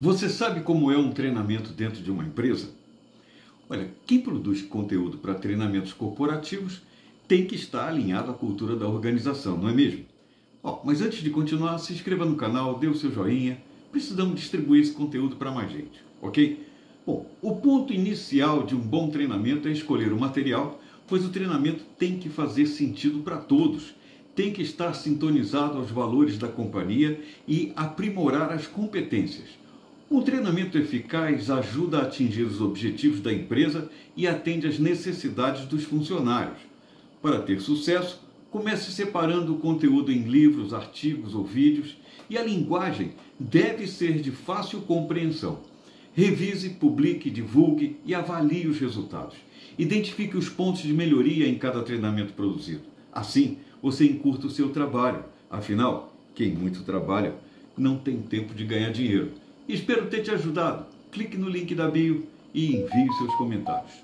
Você sabe como é um treinamento dentro de uma empresa? Olha, quem produz conteúdo para treinamentos corporativos tem que estar alinhado à cultura da organização, não é mesmo? Oh, mas antes de continuar, se inscreva no canal, dê o seu joinha. Precisamos distribuir esse conteúdo para mais gente, ok? Bom, o ponto inicial de um bom treinamento é escolher o material, pois o treinamento tem que fazer sentido para todos, tem que estar sintonizado aos valores da companhia e aprimorar as competências. Um treinamento eficaz ajuda a atingir os objetivos da empresa e atende às necessidades dos funcionários. Para ter sucesso, comece separando o conteúdo em livros, artigos ou vídeos e a linguagem deve ser de fácil compreensão. Revise, publique, divulgue e avalie os resultados. Identifique os pontos de melhoria em cada treinamento produzido. Assim, você encurta o seu trabalho. Afinal, quem muito trabalha não tem tempo de ganhar dinheiro. Espero ter te ajudado. Clique no link da bio e envie seus comentários.